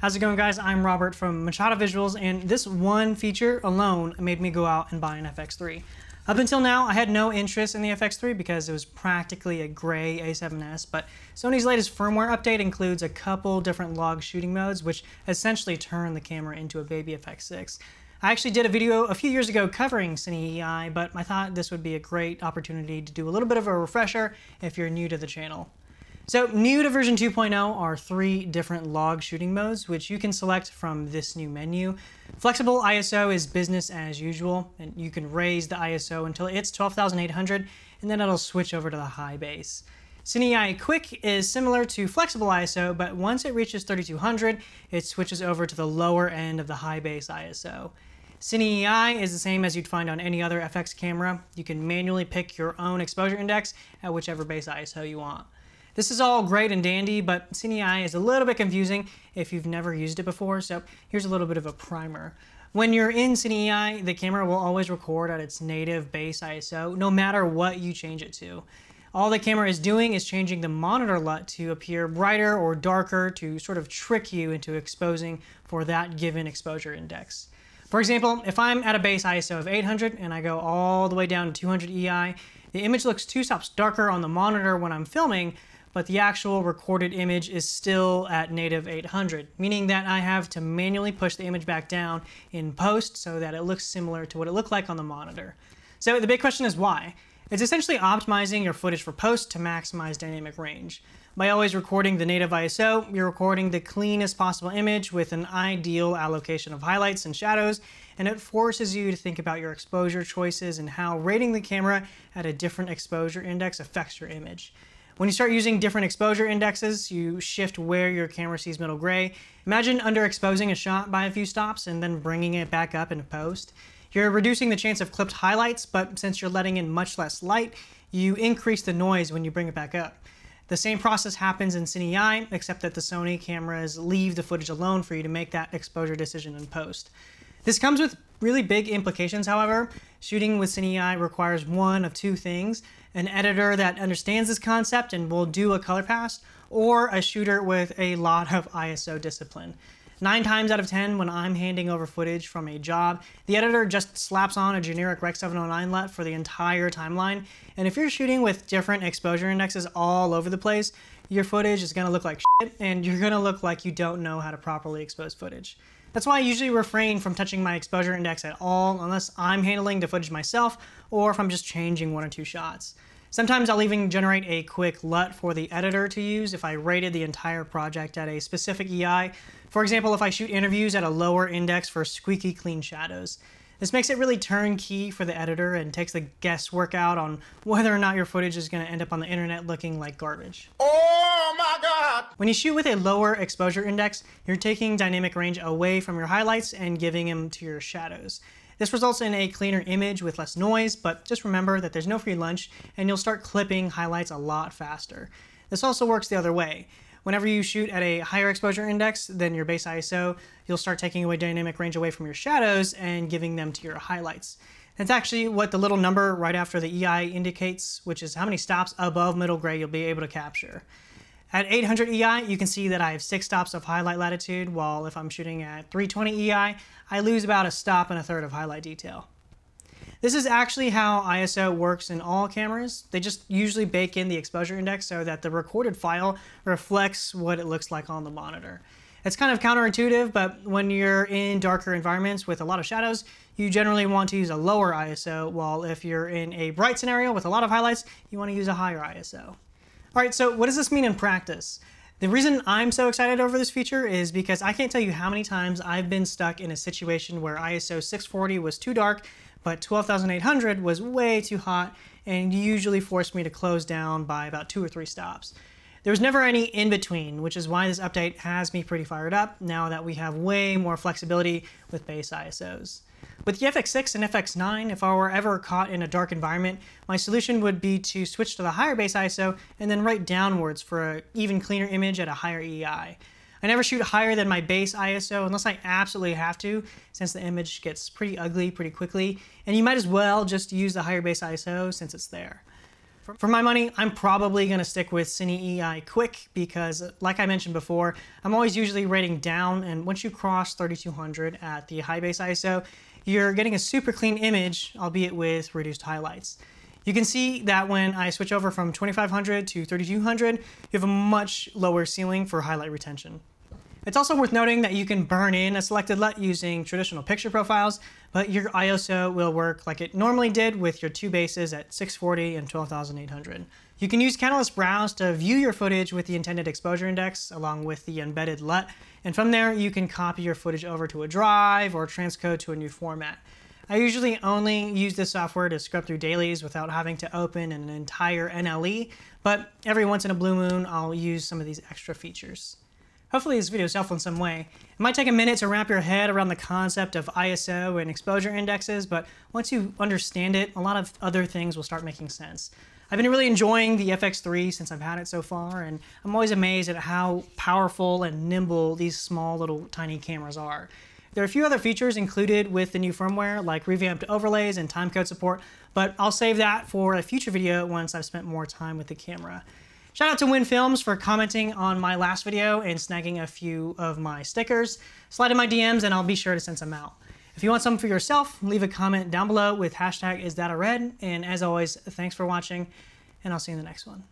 How's it going guys? I'm Robert from Machado Visuals and this one feature alone made me go out and buy an FX3. Up until now, I had no interest in the FX3 because it was practically a gray A7S, but Sony's latest firmware update includes a couple different log shooting modes, which essentially turn the camera into a baby FX6. I actually did a video a few years ago covering Cine EI, but I thought this would be a great opportunity to do a little bit of a refresher if you're new to the channel. So new to version 2.0 are three different log shooting modes, which you can select from this new menu. Flexible ISO is business as usual, and you can raise the ISO until it's 12,800, and then it'll switch over to the high base. Cine EI Quick is similar to Flexible ISO, but once it reaches 3200, it switches over to the lower end of the high base ISO. Cine EI is the same as you'd find on any other FX camera. You can manually pick your own exposure index at whichever base ISO you want. This is all great and dandy, but Cine EI is a little bit confusing if you've never used it before, so here's a little bit of a primer. When you're in Cine EI, the camera will always record at its native base ISO, no matter what you change it to. All the camera is doing is changing the monitor LUT to appear brighter or darker to sort of trick you into exposing for that given exposure index. For example, if I'm at a base ISO of 800 and I go all the way down to 200 EI, the image looks two stops darker on the monitor when I'm filming, but the actual recorded image is still at native 800, meaning that I have to manually push the image back down in post so that it looks similar to what it looked like on the monitor. So the big question is why? It's essentially optimizing your footage for post to maximize dynamic range. By always recording the native ISO, you're recording the cleanest possible image with an ideal allocation of highlights and shadows, and it forces you to think about your exposure choices and how rating the camera at a different exposure index affects your image. When you start using different exposure indexes, you shift where your camera sees middle gray. Imagine underexposing a shot by a few stops and then bringing it back up in post. You're reducing the chance of clipped highlights, but since you're letting in much less light, you increase the noise when you bring it back up. The same process happens in Cine except that the Sony cameras leave the footage alone for you to make that exposure decision in post. This comes with really big implications, however. Shooting with Cine requires one of two things, an editor that understands this concept and will do a color pass, or a shooter with a lot of ISO discipline. Nine times out of 10, when I'm handing over footage from a job, the editor just slaps on a generic Rec 709 LUT for the entire timeline. And if you're shooting with different exposure indexes all over the place, your footage is gonna look like shit, and you're gonna look like you don't know how to properly expose footage. That's why I usually refrain from touching my exposure index at all unless I'm handling the footage myself or if I'm just changing one or two shots. Sometimes I'll even generate a quick LUT for the editor to use if I rated the entire project at a specific EI. For example, if I shoot interviews at a lower index for squeaky clean shadows. This makes it really turnkey for the editor and takes the guesswork out on whether or not your footage is going to end up on the internet looking like garbage. Oh When you shoot with a lower exposure index, you're taking dynamic range away from your highlights and giving them to your shadows. This results in a cleaner image with less noise, but just remember that there's no free lunch and you'll start clipping highlights a lot faster. This also works the other way. Whenever you shoot at a higher exposure index than your base ISO, you'll start taking away dynamic range away from your shadows and giving them to your highlights. That's actually what the little number right after the EI indicates, which is how many stops above middle gray you'll be able to capture. At 800 EI, you can see that I have six stops of highlight latitude, while if I'm shooting at 320 EI, I lose about a stop and a third of highlight detail. This is actually how ISO works in all cameras. They just usually bake in the exposure index so that the recorded file reflects what it looks like on the monitor. It's kind of counterintuitive, but when you're in darker environments with a lot of shadows, you generally want to use a lower ISO, while if you're in a bright scenario with a lot of highlights, you want to use a higher ISO. All right, so what does this mean in practice? The reason I'm so excited over this feature is because I can't tell you how many times I've been stuck in a situation where ISO 640 was too dark but 12,800 was way too hot and usually forced me to close down by about two or three stops. There was never any in between, which is why this update has me pretty fired up now that we have way more flexibility with base ISOs. With the FX6 and FX9, if I were ever caught in a dark environment, my solution would be to switch to the higher base ISO and then write downwards for an even cleaner image at a higher EI. I never shoot higher than my base ISO unless I absolutely have to, since the image gets pretty ugly pretty quickly, and you might as well just use the higher base ISO since it's there. For my money, I'm probably gonna stick with Cine EI Quick because like I mentioned before, I'm always usually rating down and once you cross 3200 at the high base ISO, you're getting a super clean image, albeit with reduced highlights. You can see that when I switch over from 2500 to 3200, you have a much lower ceiling for highlight retention. It's also worth noting that you can burn in a selected LUT using traditional picture profiles, but your ISO will work like it normally did with your two bases at 640 and 12800. You can use Catalyst Browse to view your footage with the intended exposure index along with the embedded LUT, and from there you can copy your footage over to a drive or transcode to a new format. I usually only use this software to scrub through dailies without having to open an entire NLE, but every once in a blue moon I'll use some of these extra features. Hopefully this video is helpful in some way. It might take a minute to wrap your head around the concept of ISO and exposure indexes, but once you understand it, a lot of other things will start making sense. I've been really enjoying the FX3 since I've had it so far, and I'm always amazed at how powerful and nimble these small little tiny cameras are. There are a few other features included with the new firmware, like revamped overlays and timecode support, but I'll save that for a future video once I've spent more time with the camera. Shout out to Win Films for commenting on my last video and snagging a few of my stickers. Slide in my DMs and I'll be sure to send some out. If you want some for yourself, leave a comment down below with hashtag isthatared. And as always, thanks for watching, and I'll see you in the next one.